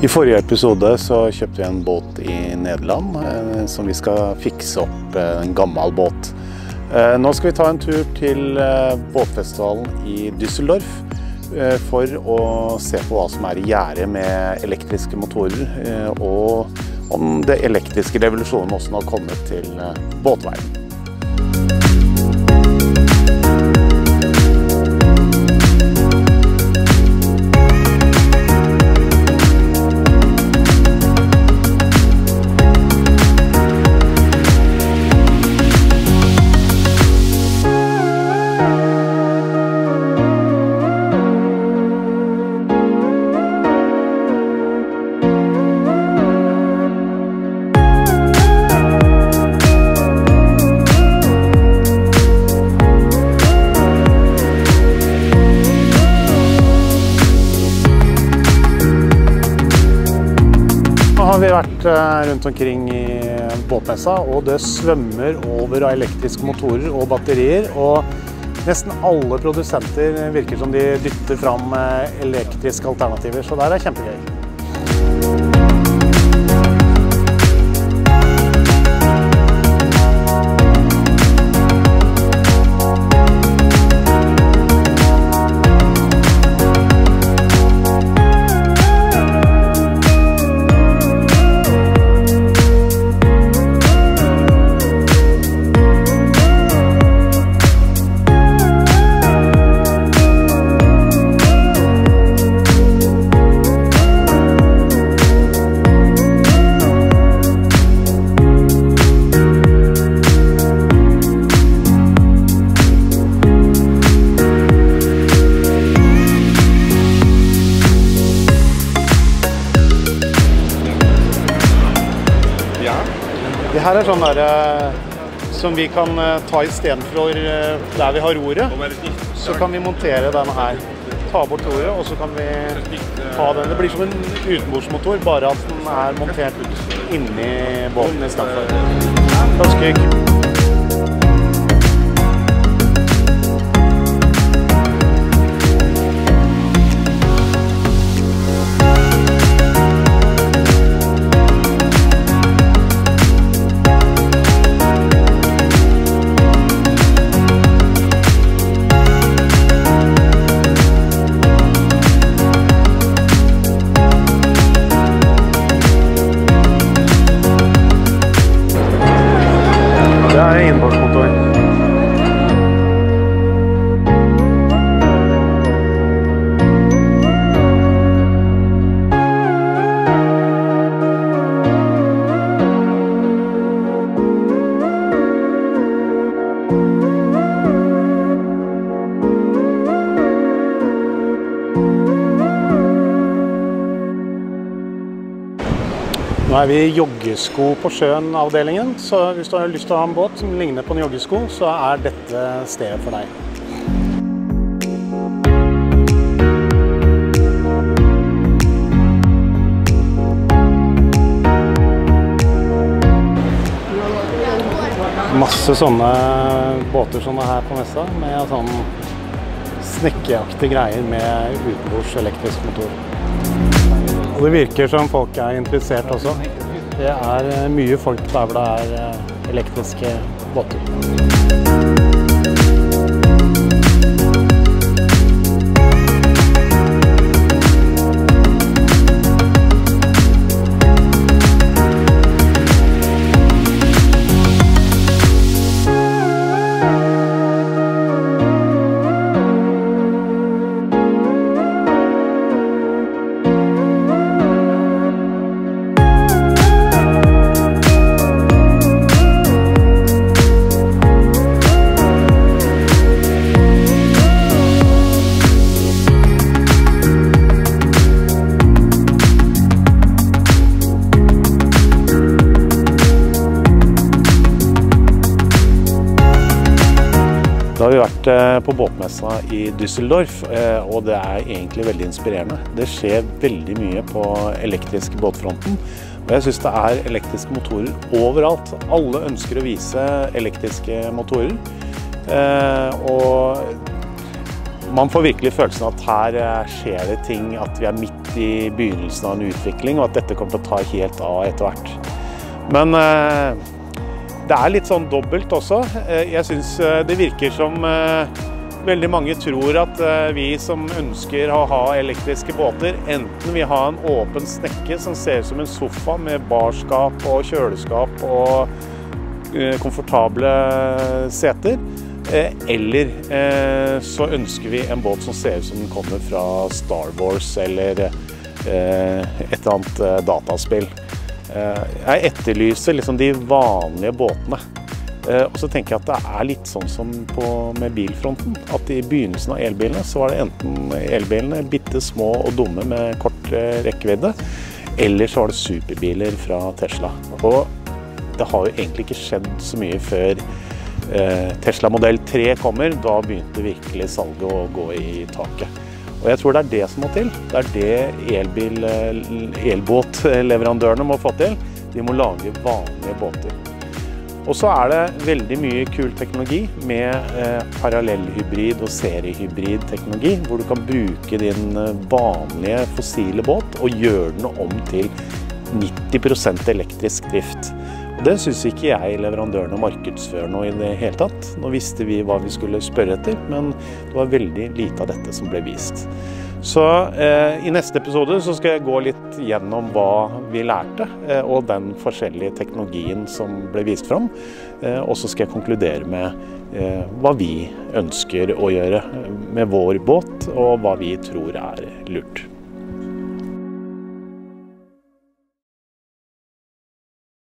I forrige episode så kjøpte vi en båt i Nederland eh, som vi skal fikse opp eh, en gammel båt. Eh, nå skal vi ta en tur til båtfestivalen i Düsseldorf for å se på hva som er i gjære med elektriske motorer, og om det elektriske revolusjonen også har kommet til eh, vært eh, rundt omkring i båtmessa, og det svømmer over av elektriske motorer og batterier. Og nesten alle produsenter virker som de dytter fram eh, elektriske alternativer, så det er kjempegøy. Det her er sånn der, eh, som vi kan eh, ta istedenfor uh, der vi har roret. Så kan vi montere denne her. Ta bort roret, og så kan vi ha den. Det blir som en utenbordsmotor, bare at den er montert ut inni båten istedenfor. Ganske kult. 对。Nå er vi i joggesko på sjøen-avdelingen, så hvis du har lyst til å ha en båt som ligner på en joggesko, så er dette stedet for deg. Masse sånne båter som er her på messa, med sånn snekkeaktige greier med utenbords elektrisk motor. Og det virker som folk er interessert også. Det er eh, mye folk der hvor det er eh, elektriske båter. Da har vi vært eh, på båtmessa i Düsseldorf, eh, og det er egentlig veldig inspirerende. Det skjer veldig mye på elektrisk båtfronten. Og jeg syns det er elektriske motorer overalt. Alle ønsker å vise elektriske motorer. Eh, Og man får virkelig følelsen at her skjer det ting, at vi er midt i begynnelsen av en utvikling, og at dette kommer til å ta helt av etter hvert. Men det er litt sånn dobbelt også. Eh, jeg syns eh, det virker som veldig mange tror at vi som ønsker å ha elektriske båter, enten vil ha en åpen snekke som ser ut som en sofa med barskap og kjøleskap og komfortable seter, Eh, eller eh, så ønsker vi en båt som ser ut som den kommer fra Star Wars eller eh, et eller annet dataspill. Jeg etterlyser liksom de vanlige båtene. Og så tenker jeg at det er litt sånn som på, med bilfronten. At i begynnelsen av elbilene så var det enten elbilene bitte små og dumme med kort rekkevidde, eller så var det superbiler fra Tesla. Og det har jo egentlig ikke skjedd så mye før Eh, Tesla modell 3 kommer, da begynte virkelig salget å gå i taket. Og jeg tror det er det som må til. Det er det eh, elbåtleverandørene må få til. De må lage vanlige båter. Og så er det veldig mye kul teknologi med eh, parallellhybrid og seriehybrid-teknologi, hvor du kan bruke din eh, vanlige fossile båt og gjøre den om til 90% elektrisk drift. Det syns ikke jeg leverandørene markedsfører noe i det hele tatt. Nå visste vi hva vi skulle spørre etter, men det var veldig lite av dette som ble vist. Så eh, i neste episode så skal jeg gå litt gjennom hva vi lærte, eh, og den forskjellige teknologien som ble vist fram. Eh, og så skal jeg konkludere med eh, hva vi ønsker å gjøre med vår båt, og hva vi tror er lurt.